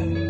Amen.